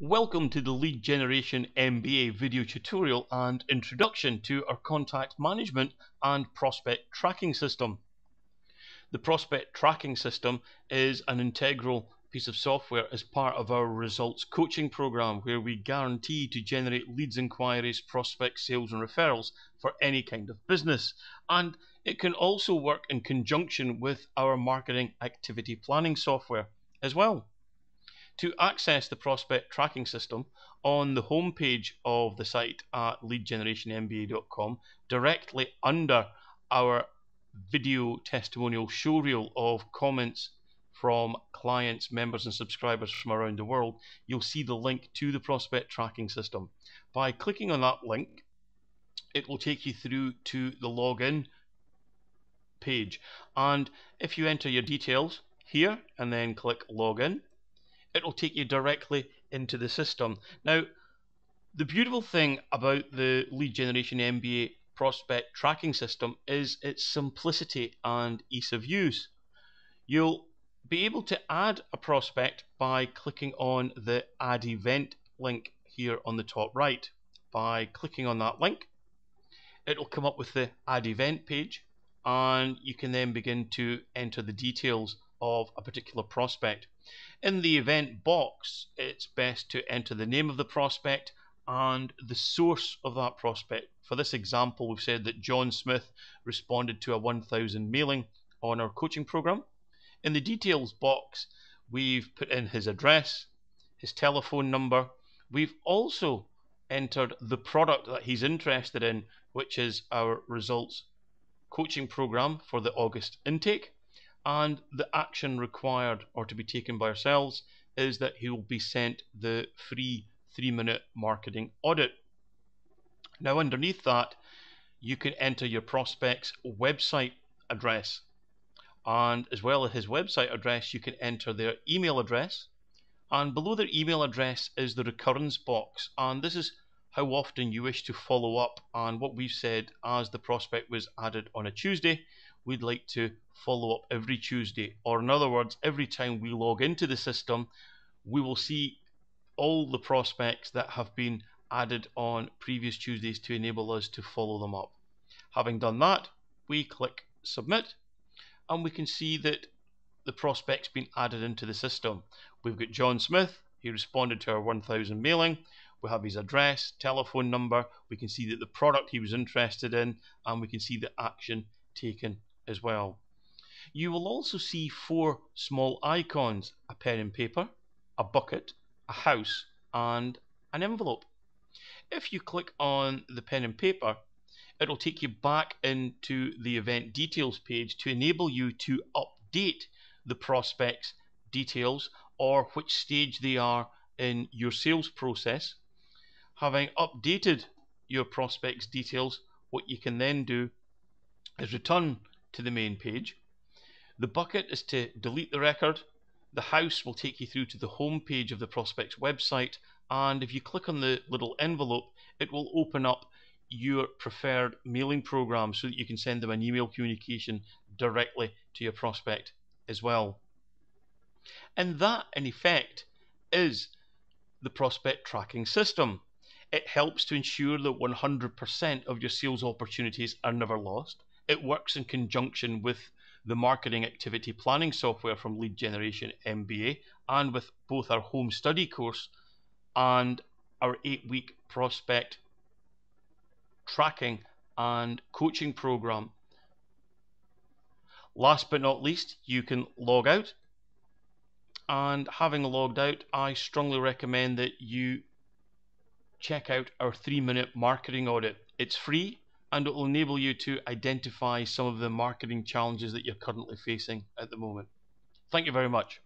Welcome to the Lead Generation MBA video tutorial and introduction to our contact management and prospect tracking system. The prospect tracking system is an integral piece of software as part of our results coaching program where we guarantee to generate leads, inquiries, prospects, sales and referrals for any kind of business. And it can also work in conjunction with our marketing activity planning software as well. To access the prospect tracking system on the homepage of the site at leadgenerationmba.com, directly under our video testimonial showreel of comments from clients, members, and subscribers from around the world, you'll see the link to the prospect tracking system. By clicking on that link, it will take you through to the login page. And if you enter your details here and then click login, it will take you directly into the system. Now, the beautiful thing about the lead generation MBA prospect tracking system is its simplicity and ease of use. You'll be able to add a prospect by clicking on the add event link here on the top right. By clicking on that link, it will come up with the add event page and you can then begin to enter the details of a particular prospect. In the event box, it's best to enter the name of the prospect and the source of that prospect. For this example, we've said that John Smith responded to a 1000 mailing on our coaching program. In the details box, we've put in his address, his telephone number. We've also entered the product that he's interested in, which is our results coaching program for the August intake and the action required or to be taken by ourselves is that he will be sent the free three minute marketing audit. Now, underneath that, you can enter your prospect's website address, and as well as his website address, you can enter their email address. And below their email address is the recurrence box, and this is how often you wish to follow up. on what we've said, as the prospect was added on a Tuesday, we'd like to follow up every Tuesday. Or, in other words, every time we log into the system, we will see all the prospects that have been added on previous Tuesdays to enable us to follow them up. Having done that, we click submit and we can see that the prospect's been added into the system. We've got John Smith, he responded to our 1000 mailing. We have his address, telephone number. We can see that the product he was interested in, and we can see the action taken as well. You will also see four small icons, a pen and paper, a bucket, a house, and an envelope. If you click on the pen and paper, it'll take you back into the event details page to enable you to update the prospect's details or which stage they are in your sales process. Having updated your prospect's details, what you can then do is return to the main page. The bucket is to delete the record. The house will take you through to the home page of the prospect's website. And if you click on the little envelope, it will open up your preferred mailing program so that you can send them an email communication directly to your prospect as well. And that, in effect, is the prospect tracking system. It helps to ensure that 100% of your sales opportunities are never lost. It works in conjunction with the marketing activity planning software from Lead Generation MBA and with both our home study course and our eight week prospect tracking and coaching program. Last but not least, you can log out. And having logged out, I strongly recommend that you check out our three minute marketing audit. It's free and it will enable you to identify some of the marketing challenges that you're currently facing at the moment. Thank you very much.